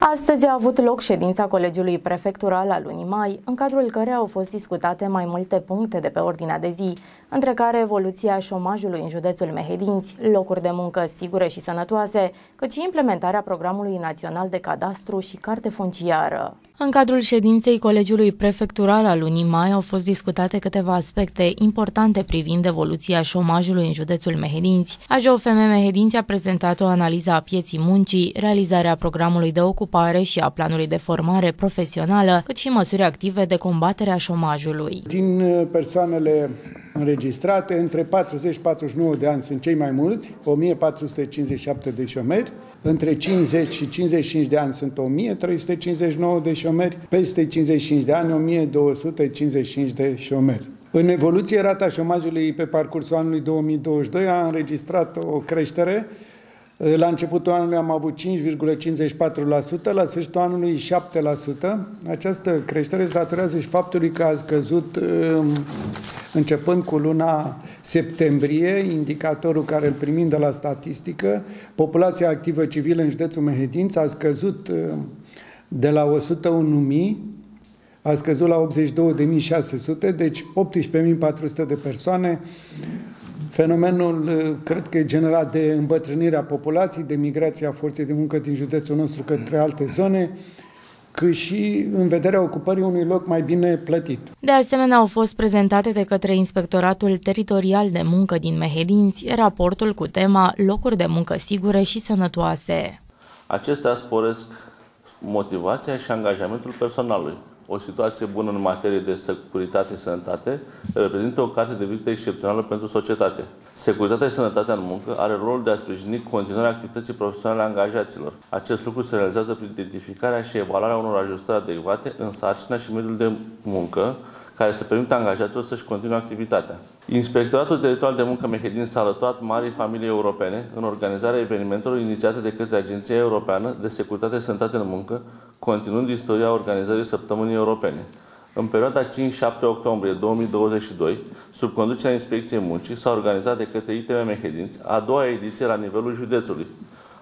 Astăzi a avut loc ședința Colegiului Prefectural al lunii mai, în cadrul care au fost discutate mai multe puncte de pe ordinea de zi, între care evoluția șomajului în județul Mehedinți, locuri de muncă sigure și sănătoase, cât și implementarea programului național de cadastru și carte funciară. În cadrul ședinței Colegiului Prefectural al lunii mai au fost discutate câteva aspecte importante privind evoluția șomajului în județul Mehedinți. AJOFM Mehedinți a prezentat o analiză a pieții muncii, realizarea programului de ocupare și a planului de formare profesională, cât și măsuri active de combatere a șomajului. Din uh, persoanele înregistrate, între 40-49 de ani sunt cei mai mulți, 1457 de șomeri, între 50 și 55 de ani sunt 1359 de șomeri, peste 55 de ani 1255 de șomeri. În evoluție, rata șomajului pe parcursul anului 2022 a înregistrat o creștere la începutul anului am avut 5,54%, la sfârșitul anului 7%. Această creștere se datorează și faptului că a scăzut um, începând cu luna septembrie, indicatorul care îl primim de la statistică, populația activă civilă în județul Mehedinț a scăzut um, de la 101.000 a scăzut la 82.600, deci 18.400 de persoane Fenomenul uh, cred că e generat de îmbătrânirea populației, de migrația forței de muncă din județul nostru către alte zone, cât și în vederea ocupării unui loc mai bine plătit. De asemenea, au fost prezentate de către Inspectoratul Teritorial de Muncă din Mehedinți raportul cu tema Locuri de muncă sigure și sănătoase. Acestea sporesc motivația și angajamentul personalului o situație bună în materie de securitate și sănătate reprezintă o carte de vizită excepțională pentru societate. Securitatea și sănătatea în muncă are rolul de a sprijini continuarea activității profesionale a angajaților. Acest lucru se realizează prin identificarea și evaluarea unor ajustări adecvate în sarcina și mediul de muncă, care să permită angajaților să-și continue activitatea. Inspectoratul Teritorial de Muncă Mehedin s-a alăturat Marii Familii Europene în organizarea evenimentelor inițiate de către Agenția Europeană de Securitate și Sănătate în Muncă, continuând istoria organizării Săptămânii Europene. În perioada 5-7 octombrie 2022, sub conducerea Inspecției Muncii, s-a organizat de către ITM Mehedinți a doua ediție la nivelul județului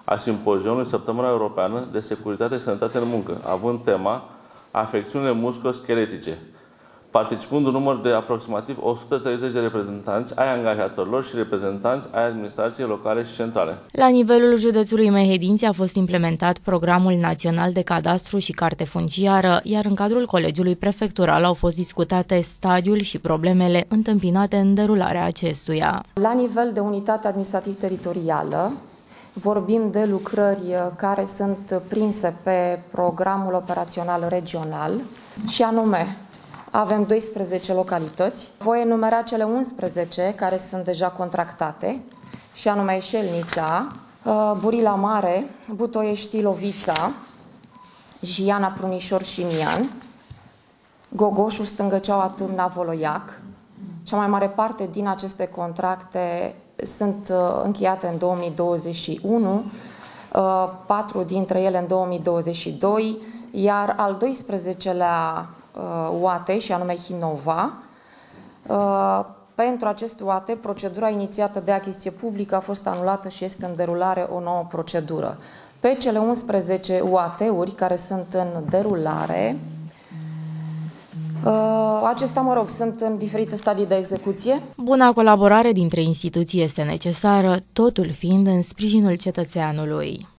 a simpozionului Săptămâna Europeană de Securitate și Sănătate în Muncă, având tema afecțiunile musculoscheletice, participând un număr de aproximativ 130 de reprezentanți ai angajatorilor și reprezentanți ai administrației locale și centrale. La nivelul județului Mehedinți a fost implementat programul național de cadastru și carte funciară, iar în cadrul colegiului prefectural au fost discutate stadiul și problemele întâmpinate în derularea acestuia. La nivel de unitate administrativ-teritorială, Vorbim de lucrări care sunt prinse pe programul operațional regional și anume avem 12 localități. Voi enumera cele 11 care sunt deja contractate, și anume Șelnița, uh, Burila Mare, Butoiești Lovița, Jiana Prunișor și Mian, Gogoșul Stângăceaua Tâmna Voloiac. Cea mai mare parte din aceste contracte sunt uh, încheiate în 2021, uh, patru dintre ele în 2022, iar al 12-lea UATE uh, și anume Hinova. Uh, pentru acest UATE, procedura inițiată de achiziție publică a fost anulată și este în derulare o nouă procedură. Pe cele 11 UAT-uri care sunt în derulare, uh, acestea, mă rog, sunt în diferite stadii de execuție. Buna colaborare dintre instituții este necesară, totul fiind în sprijinul cetățeanului.